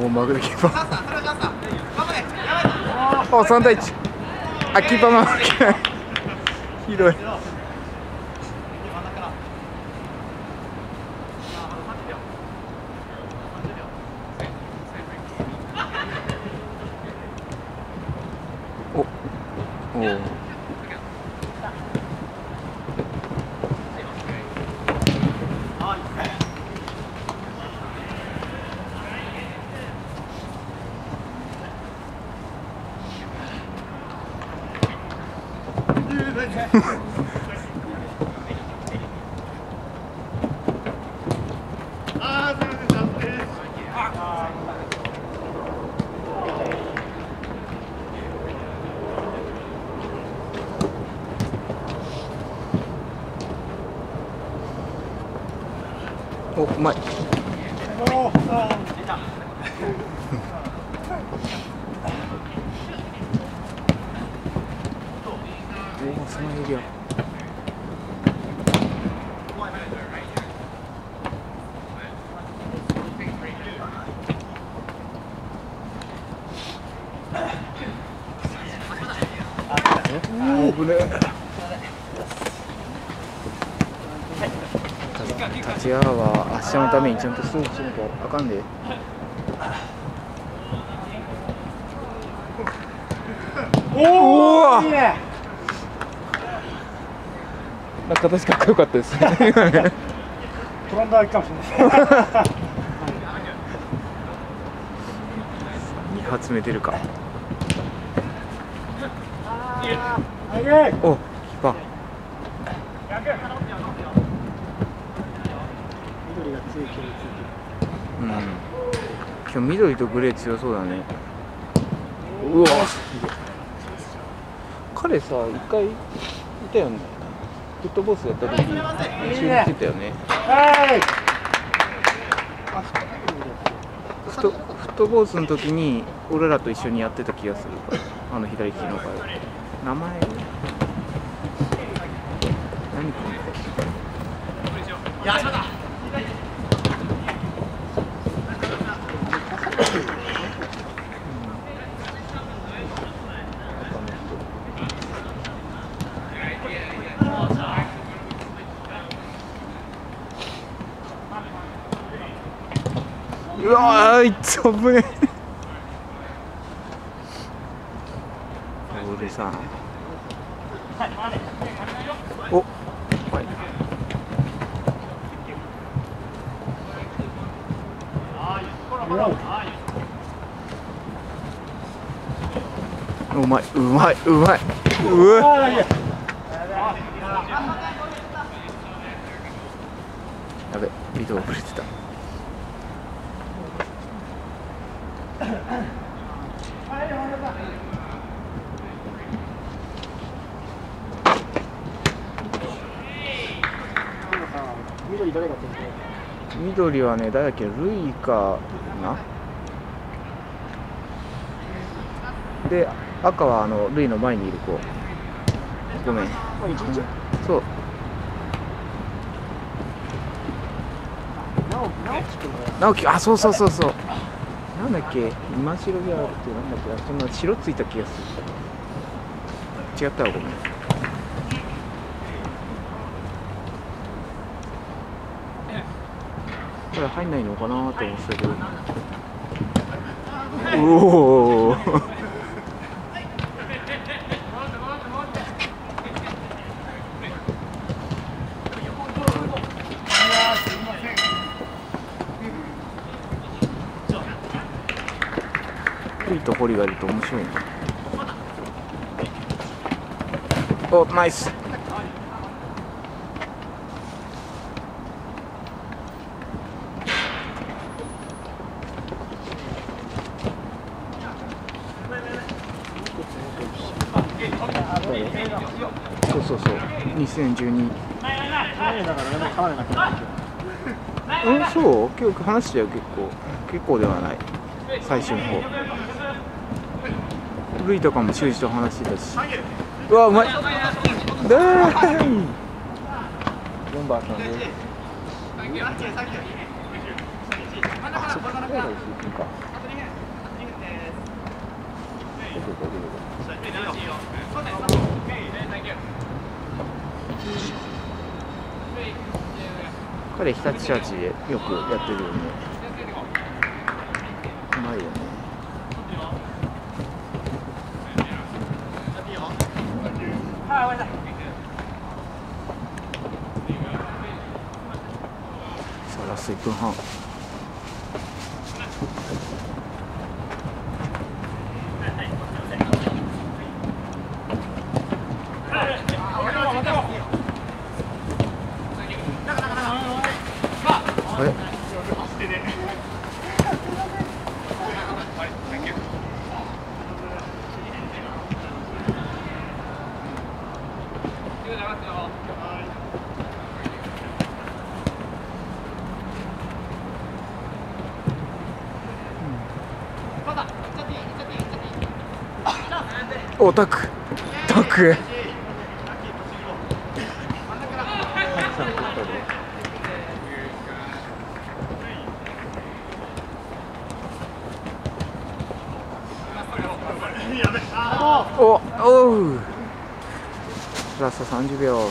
おおマグロキーパー。お3対1あキーパーマン ひどい。おおおうまいおおそのエリア。おお危ねえ。立ちは明日のためにちゃんとそうしないとあかんで。おおいいねなんか形かっこよかったですね。トランダーか。もしれない2発目出るかおキーパー緑が強いうん今日緑とグレー強そうだねうわ彼さ一回いたよねフットボースやった時一緒に来てたよね。はい。フットフットボースの時に俺らと一緒にやってた気がする。あの左利きの彼名前。何これうわーいつ危ねえ俺さお。はいうまいうまいうまい。うわ。やべビデオ遅れてた緑誰が取って緑はね誰だっけ？ルイかな？で赤はあのルイの前にいる子。ごめん。そう。直樹。直樹君が。直樹。あそうそうそうそうなんだっけ？今白ギャラってなんだっけ？そんな白ついた気がする。違ったわごめん。これ入んないのかなと思ってたけど。おおルイとホリがいると面白いな。おナイス。そうそうそう。2012前だからね買わなくなってうんそう？今日話したよ結構。結構ではない。最終の方類とかも修士と話してたし。うわうまい。ーン。バーさんであそこかいいか彼日立シャーチでよくやってるよね。四月份号好的好的好的好的好おたくおおう。ラスト30秒。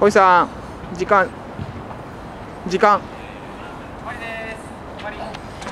ほいさん時間時間。終わりです終わり